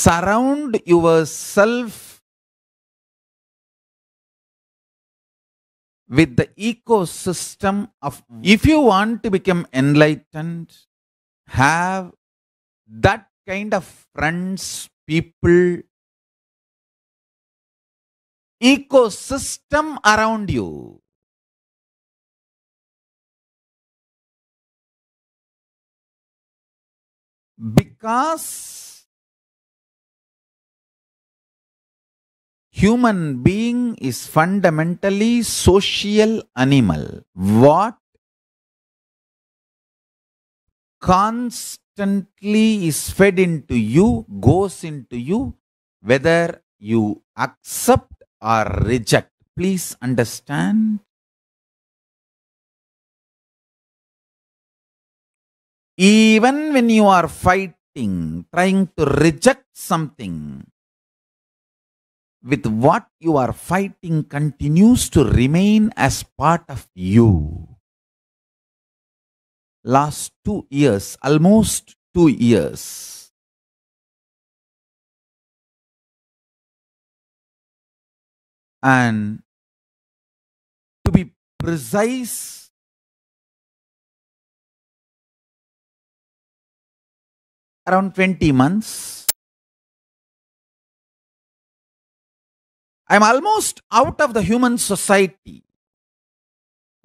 surround yourself with the ecosystem of if you want to become enlightened have that kind of friends people ecosystem around you. Because human being is fundamentally social animal. What constantly is fed into you goes into you whether you accept or reject. Please understand. Even when you are fighting, trying to reject something, with what you are fighting continues to remain as part of you. Last two years, almost two years, and to be precise, around 20 months. I'm almost out of the human society,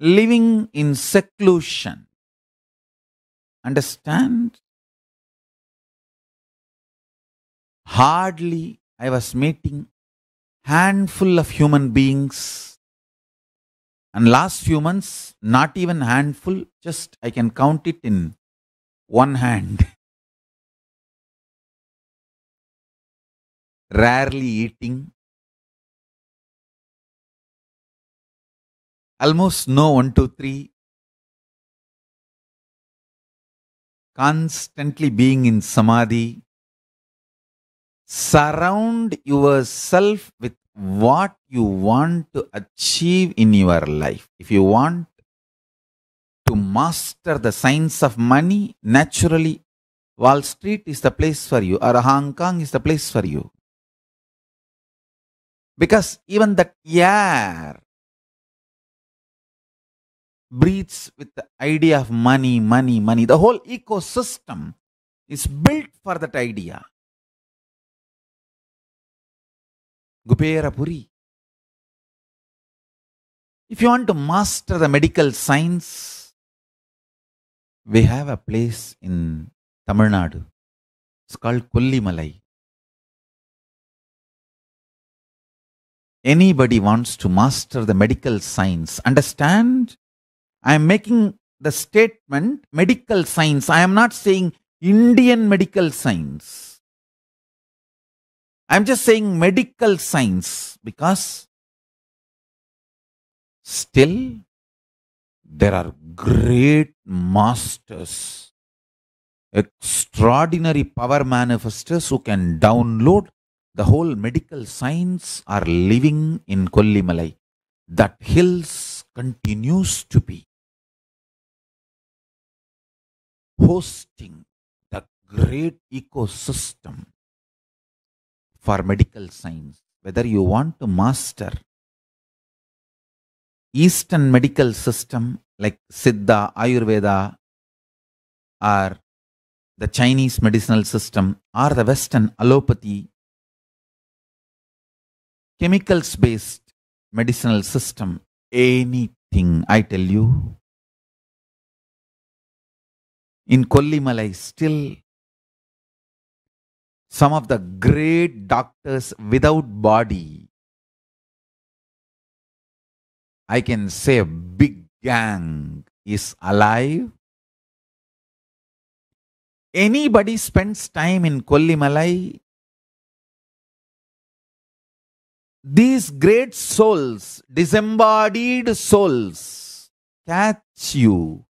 living in seclusion. Understand? Hardly I was meeting handful of human beings and last few months not even handful just i can count it in one hand rarely eating, almost no one, two, three, constantly being in samadhi. Surround yourself with what you want to achieve in your life. If you want to master the science of money, naturally, Wall Street is the place for you, or Hong Kong is the place for you. Because even that air breathes with the idea of money, money, money. The whole ecosystem is built for that idea. Kubera-Puri. If you want to master the medical science, we have a place in Tamil Nadu. It's called Kollimalai. Anybody wants to master the medical science, understand? I am making the statement medical science. I am not saying Indian medical science. I am just saying medical science because still there are great masters, extraordinary power manifestors who can download the whole medical science are living in Kollimalai. That hills continues to be hosting the great ecosystem for medical science. Whether you want to master Eastern medical system like Siddha, Ayurveda, or the Chinese medicinal system, or the Western allopathy, chemicals based medicinal system, anything, I tell you, in Kollimalai, still some of the great doctors without body, I can say a big gang is alive. Anybody spends time in Kollimalai, these great souls, disembodied souls, catch you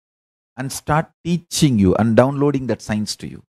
and start teaching you and downloading that science to you.